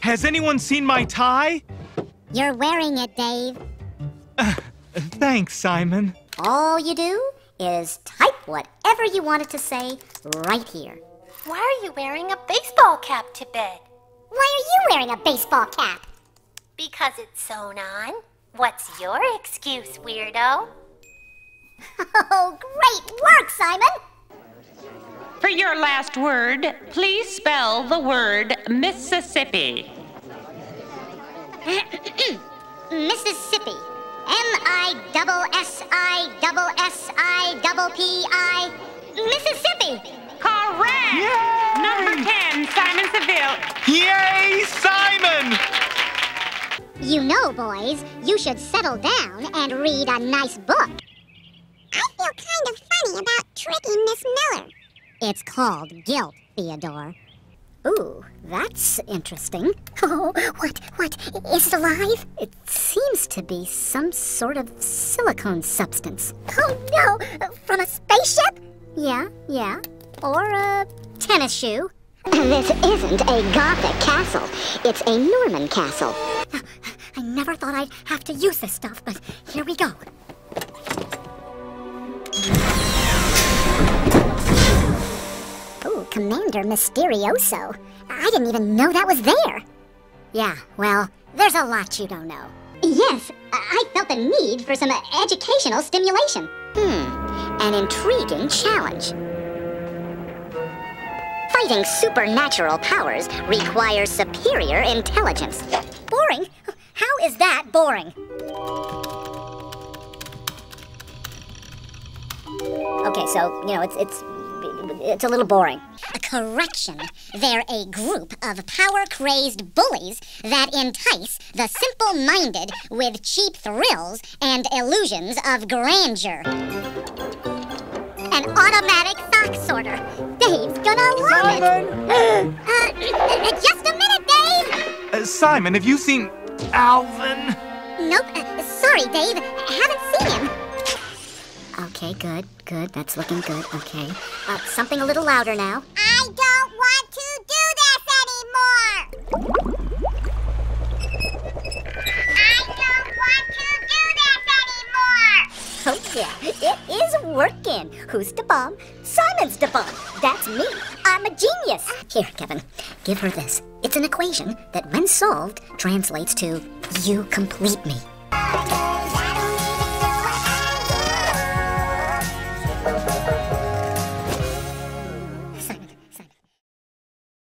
Has anyone seen my tie? You're wearing it, Dave. Uh, thanks, Simon. All you do is type whatever you wanted to say right here. Why are you wearing a baseball cap to bed? Why are you wearing a baseball cap? Because it's sewn on. What's your excuse, weirdo? Oh, great work, Simon! For your last word, please spell the word Mississippi. Mississippi. M I double S I double S I double P I. Mississippi. Correct! Yay! Number 10, Simon Seville. Yay, Simon! You know, boys, you should settle down and read a nice book. I feel kind of funny about tricking Miss Miller. It's called Guilt, Theodore. Ooh, that's interesting. Oh, what, what, is it alive? It seems to be some sort of silicone substance. Oh no, from a spaceship? Yeah, yeah. Or a tennis shoe. This isn't a Gothic castle. It's a Norman castle. I never thought I'd have to use this stuff, but here we go. Commander Mysterioso. I didn't even know that was there. Yeah, well, there's a lot you don't know. Yes, I felt the need for some educational stimulation. Hmm, an intriguing challenge. Fighting supernatural powers requires superior intelligence. Boring? How is that boring? Okay, so, you know, it's it's it's a little boring. Correction. They're a group of power-crazed bullies that entice the simple-minded with cheap thrills and illusions of grandeur. An automatic sock sorter. Dave's gonna love Simon! it. Uh, uh, just a minute, Dave. Uh, Simon, have you seen Alvin? Nope. Uh, sorry, Dave. Haven't seen him. Okay, good, good. That's looking good. Okay. Uh, something a little louder now. I don't want to do this anymore. I don't want to do this anymore. Oh yeah, it is working. Who's the bomb? Simon's the bomb. That's me. I'm a genius. Here, Kevin, give her this. It's an equation that, when solved, translates to "You complete me."